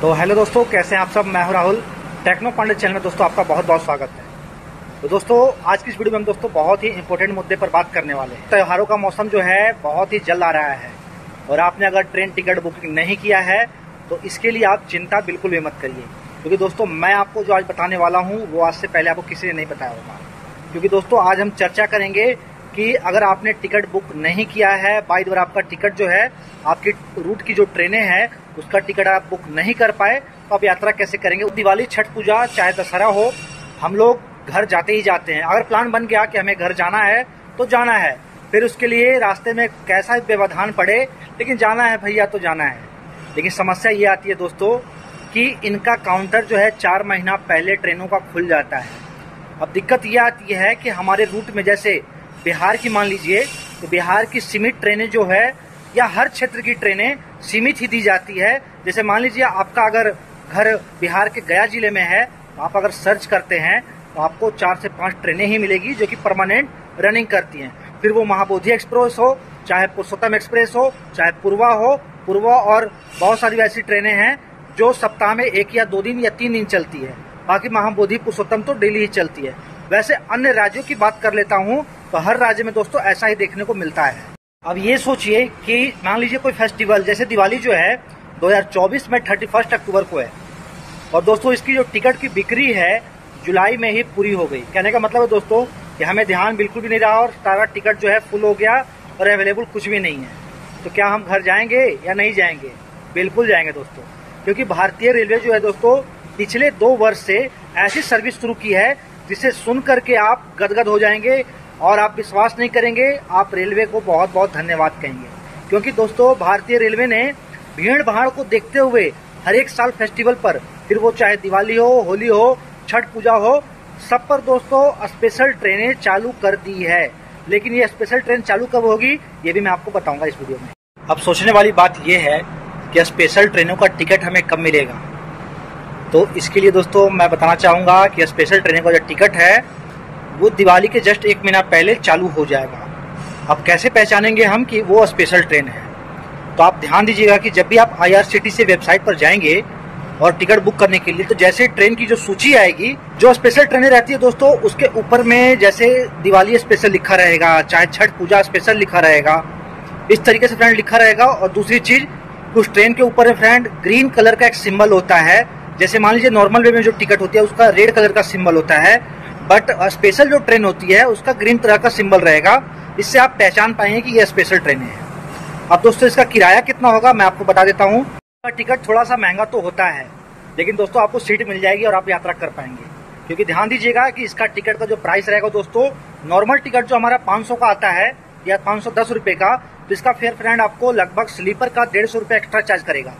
तो हेलो दोस्तों, कैसे हैं आप सब? मैं हूँ राहुल। टेक्नो पांडे चैनल में दोस्तों आपका बहुत बहुत स्वागत है। तो दोस्तों, आज की इस वीडियो में हम दोस्तों बहुत ही इंपॉर्टेंट मुद्दे पर बात करने वाले हैं। त्योहारों का मौसम जो है, बहुत ही जल्द आ रहा है। और आपने अगर ट्रेन टिकट बुकिंग नहीं किया है तो इसके लिए आप चिंता बिल्कुल भी मत करिए। क्योंकि दोस्तों, मैं आपको जो आज बताने वाला हूँ, वो आज से पहले आपको किसी ने नहीं बताया होगा। क्योंकि दोस्तों, आज हम चर्चा करेंगे कि अगर आपने टिकट बुक नहीं किया है, बाई द्वारा आपका टिकट जो है, आपकी रूट की जो ट्रेनें हैं, उसका टिकट आप बुक नहीं कर पाए तो आप यात्रा कैसे करेंगे? दिवाली, छठ पूजा, चाहे दशहरा हो, हम लोग घर जाते ही जाते हैं। अगर प्लान बन गया कि हमें घर जाना है तो जाना है। फिर उसके लिए रास्ते में कैसा व्यवधान पड़े, लेकिन जाना है भैया तो जाना है। लेकिन समस्या ये आती है दोस्तों कि इनका काउंटर जो है, चार महीना पहले ट्रेनों का खुल जाता है। अब दिक्कत ये आती है कि हमारे रूट में जैसे बिहार की मान लीजिए तो बिहार की सीमित ट्रेनें जो है, या हर क्षेत्र की ट्रेनें सीमित ही दी जाती है। जैसे मान लीजिए, आपका अगर घर बिहार के गया ज़िले में है तो आप अगर सर्च करते हैं तो आपको चार से पाँच ट्रेनें ही मिलेगी जो कि परमानेंट रनिंग करती हैं। फिर वो महाबोधि एक्सप्रेस हो, चाहे पुरुषोत्तम एक्सप्रेस हो, चाहे पूर्वा हो, पूर्वा और बहुत सारी ऐसी ट्रेनें हैं जो सप्ताह में एक या दो दिन या तीन दिन चलती है। बाकी महाबोधि पुरुषोत्तम तो डेली ही चलती है। वैसे अन्य राज्यों की बात कर लेता हूँ तो हर राज्य में दोस्तों ऐसा ही देखने को मिलता है। अब ये सोचिए कि मान लीजिए कोई फेस्टिवल जैसे दिवाली जो है 2024 में 31 अक्टूबर को है। और दोस्तों इसकी जो टिकट की बिक्री है, जुलाई में ही पूरी हो गई। कहने का मतलब है दोस्तों कि हमें ध्यान बिल्कुल भी नहीं रहा और सारा टिकट जो है फुल हो गया और अवेलेबल कुछ भी नहीं है। तो क्या हम घर जाएँगे या नहीं जाएँगे? बिल्कुल जाएँगे दोस्तों। क्योंकि भारतीय रेलवे जो है दोस्तों, पिछले दो वर्ष से ऐसी सर्विस शुरू की है, जिसे सुन करके आप गदगद हो जाएँगे और आप विश्वास नहीं करेंगे, आप रेलवे को बहुत बहुत धन्यवाद कहेंगे। क्योंकि दोस्तों, भारतीय रेलवे ने भीड़ भाड़ को देखते हुए हर एक साल फेस्टिवल पर, फिर वो चाहे दिवाली हो, होली हो, छठ पूजा हो, सब पर दोस्तों स्पेशल ट्रेनें चालू कर दी है। लेकिन ये स्पेशल ट्रेन चालू कब होगी, ये भी मैं आपको बताऊँगा इस वीडियो में। अब सोचने वाली बात ये है कि स्पेशल ट्रेनों का टिकट हमें कब मिलेगा। तो इसके लिए दोस्तों, मैं बताना चाहूँगा कि स्पेशल ट्रेनों का जो टिकट है वो दिवाली के जस्ट एक महीना पहले चालू हो जाएगा। अब कैसे पहचानेंगे हम कि वो स्पेशल ट्रेन है? तो आप ध्यान दीजिएगा कि जब भी आप आई से वेबसाइट पर जाएँगे और टिकट बुक करने के लिए तो जैसे ट्रेन की जो सूची आएगी, जो स्पेशल ट्रेनें रहती है दोस्तों, उसके ऊपर में जैसे दिवाली स्पेशल लिखा रहेगा, चाहे छठ पूजा स्पेशल लिखा रहेगा, इस तरीके से फ्रेंड लिखा रहेगा। और दूसरी चीज़, उस ट्रेन के ऊपर फ्रेंड ग्रीन कलर का एक सिंबल होता है। जैसे मान लीजिए नॉर्मल वे में जो टिकट होती है, उसका रेड कलर का सिंबल होता है। बट स्पेशल जो ट्रेन होती है, उसका ग्रीन तरह का सिंबल रहेगा। इससे आप पहचान पाएँगे कि यह स्पेशल ट्रेन है। अब दोस्तों, इसका किराया कितना होगा, मैं आपको बता देता हूँ। टिकट थोड़ा सा महँगा तो होता है, लेकिन दोस्तों, आपको सीट मिल जाएगी और आप यात्रा कर पाएँगे। क्योंकि ध्यान दीजिएगा कि इसका टिकट का जो प्राइस रहेगा दोस्तों नॉर्मल टिकट जो हमारा 500 का आता है, या पाँच सौ दस का तो इसका फेयर फ्रेंड आपको लगभग स्लीपर का डेढ़ सौ एक्स्ट्रा चार्ज करेगा।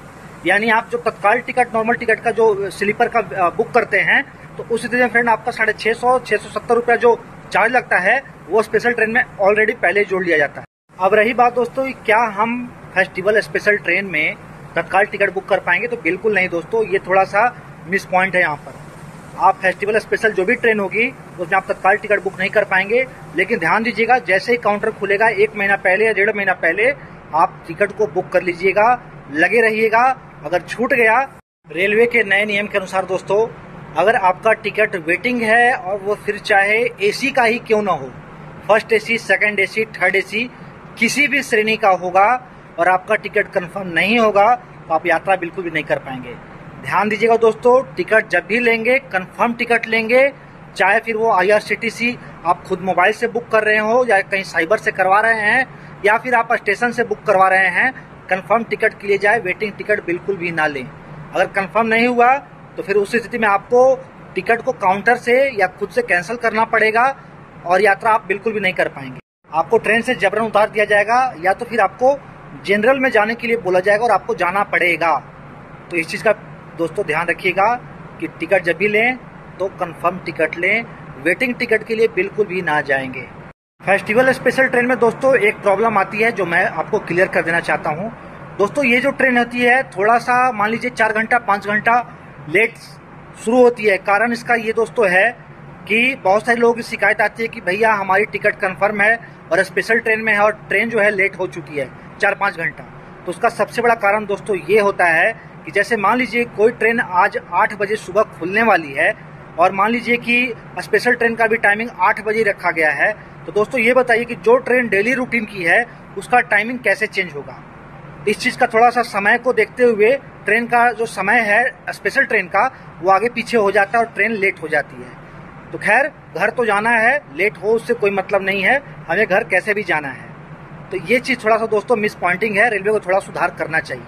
यानी आप जो तत्काल टिकट नॉर्मल टिकट का जो स्लीपर का बुक करते हैं तो उस में फ्रेंड आपका साढ़े छह सौ छह सौ सत्तर रुपया जो चार्ज लगता है, वो स्पेशल ट्रेन में ऑलरेडी पहले जोड़ लिया जाता है। अब रही बात दोस्तों क्या हम फेस्टिवल स्पेशल ट्रेन में तत्काल टिकट बुक कर पाएँगे? तो बिल्कुल नहीं दोस्तों, ये थोड़ा सा मिस पॉइंट है यहाँ पर। आप फेस्टिवल स्पेशल जो भी ट्रेन होगी, उसमें आप तत्काल टिकट बुक नहीं कर पाएँगे। लेकिन ध्यान दीजिएगा, जैसे ही काउंटर खुलेगा, एक महीना पहले या डेढ़ महीना पहले, आप टिकट को बुक कर लीजिएगा, लगे रहिएगा। अगर छूट गया रेलवे के नए नियम के अनुसार दोस्तों अगर आपका टिकट वेटिंग है और वो फिर चाहे एसी का ही क्यों ना हो first AC second AC third AC किसी भी श्रेणी का होगा और आपका टिकट कंफर्म नहीं होगा तो आप यात्रा बिल्कुल भी नहीं कर पाएँगे। ध्यान दीजिएगा दोस्तों, टिकट जब भी लेंगे कंफर्म टिकट लेंगे, चाहे फिर वो आईआरसीटीसी आप खुद मोबाइल से बुक कर रहे हो या कहीं साइबर से करवा रहे हैं, या फिर आप स्टेशन से बुक करवा रहे हैं कंफर्म टिकट के लिए जाए वेटिंग टिकट बिल्कुल भी ना लें। अगर कंफर्म नहीं हुआ तो फिर उस स्थिति में आपको टिकट को काउंटर से या खुद से कैंसिल करना पड़ेगा और यात्रा आप बिल्कुल भी नहीं कर पाएँगे। आपको ट्रेन से जबरन उतार दिया जाएगा या तो फिर आपको जनरल में जाने के लिए बोला जाएगा और आपको जाना पड़ेगा। तो इस चीज़ का दोस्तों ध्यान रखिएगा कि टिकट जब भी लें तो कंफर्म टिकट लें वेटिंग टिकट के लिए बिल्कुल भी ना जाएँगे। फेस्टिवल स्पेशल ट्रेन में दोस्तों एक प्रॉब्लम आती है जो मैं आपको क्लियर कर देना चाहता हूँ। दोस्तों ये जो ट्रेन होती है, थोड़ा सा मान लीजिए चार घंटा, पाँच घंटा लेट शुरू होती है। कारण इसका ये दोस्तों है कि बहुत सारे लोगों की शिकायत आती है कि भैया हमारी टिकट कंफर्म है और स्पेशल ट्रेन में है और ट्रेन जो है लेट हो चुकी है चार पाँच घंटा। तो उसका सबसे बड़ा कारण दोस्तों ये होता है कि जैसे मान लीजिए कोई ट्रेन आज आठ बजे सुबह खुलने वाली है और मान लीजिए कि स्पेशल ट्रेन का भी टाइमिंग आठ बजे रखा गया है तो दोस्तों ये बताइए कि जो ट्रेन डेली रूटीन की है, उसका टाइमिंग कैसे चेंज होगा? इस चीज़ का थोड़ा सा समय को देखते हुए ट्रेन का जो समय है स्पेशल ट्रेन का, वो आगे पीछे हो जाता है और ट्रेन लेट हो जाती है। तो खैर, घर तो जाना है लेट हो उससे कोई मतलब नहीं है, हमें घर कैसे भी जाना है। तो ये चीज़ थोड़ा सा दोस्तों मिस पॉइंटिंग है रेलवे को थोड़ा सुधार करना चाहिए।